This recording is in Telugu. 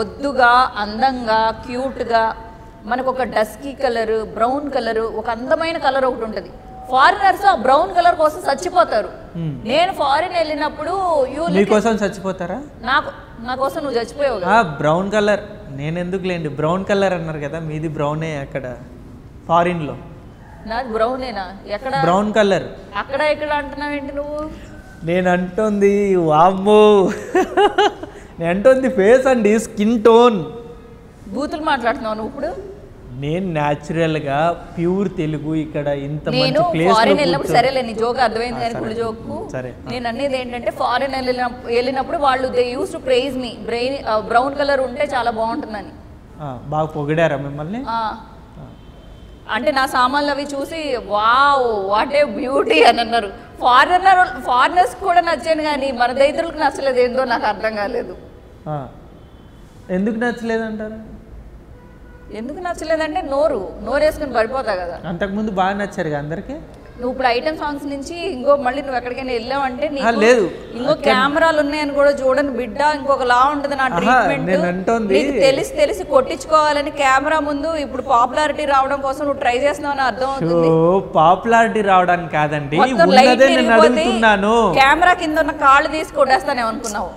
ఒద్దుగా అందంగా క్యూట్గా మనకు ఒక డస్కీ కలర్ బ్రౌన్ కలర్ ఒక అందమైన కలర్ ఒకటి ఉంటుంది. ఫారినర్స్ ఆ బ్రౌన్ కలర్ కోసం చచ్చిపోతారు. నేను ఫారిన్ వెళ్ళినప్పుడు యూ మీకోసం చచ్చిపోతారా? నాకు నా కోసం నువ్వు చచ్చిపోయావు బ్రౌన్ కలర్. నేను ఎందుకు లేండి? బ్రౌన్ కలర్ అన్నారు కదా మీది బ్రౌనే అక్కడ ఫారిన్లో. నాది బ్రౌనేనా? ఎక్కడ? Brown colour. అక్కడ ఇక్కడ అంటున్నావు ఏంటి నువ్వు? నేను అంటుంది వామ్మో. నేను అంటుంది ఫేస్ అండి స్కిన్ టోన్. బూతులు మాట్లాడుతున్నావు నువ్వు ఇప్పుడు? నేను న్యాచురల్గా ప్యూర్ తెలుగు ఇక్కడ ఇంత నేను మంచి ప్లేస్ ఫారిన్ వెళ్ళినప్పుడు సరేలే నీ జోక్ అర్థమైంది కానీ కుళ్ళు జోకు సరే. నేను అనేది ఏంటంటే ఫారిన్ వెళ్ళినప్పుడు వెళ్ళినప్పుడు వాళ్ళు they use to praise me brain brown colour ఉంటే చాలా బాగుంటుందని. బాగా పొగిడారా మిమ్మల్ని? ఆ. అంటే నా సామాన్లు అవి చూసి వావ్ వాట్ ఏ బ్యూటీ అని అన్నారు. ఫారినర్ ఫారినర్స్ కూడా నచ్చాను కానీ మన దైతులకు నచ్చలేదు ఏందో నాకు అర్థం కాలేదు. ఎందుకు నచ్చలేదంటారు? ఎందుకు నచ్చలేదంటే నోరు నోరు వేసుకుని పడిపోతా కదా. అంతకుముందు బాగా నచ్చారు కదా అందరికి? నువ్వు ఇప్పుడు ఐటమ్ సాంగ్స్ నుంచి ఇంకో మళ్ళీ నువ్వు ఎక్కడికైనా వెళ్ళావంటే లేదు. ఇంకో కెమెరాలు ఉన్నాయని కూడా చూడని బిడ్డ. ఇంకొక లా ఉంటుంది నా ట్రీట్మెంట్ నీకు తెలిసి తెలిసి కొట్టించుకోవాలని కెమెరా ముందు ఇప్పుడు పాపులారిటీ రావడం కోసం నువ్వు ట్రై చేస్తున్నావు అని అర్థం అవుతుంది. పాపులారిటీ రావడానికి కాదండి. కెమెరా కింద ఉన్న కాళ్ళు తీసి కొట్టేస్తానే అనుకున్నావు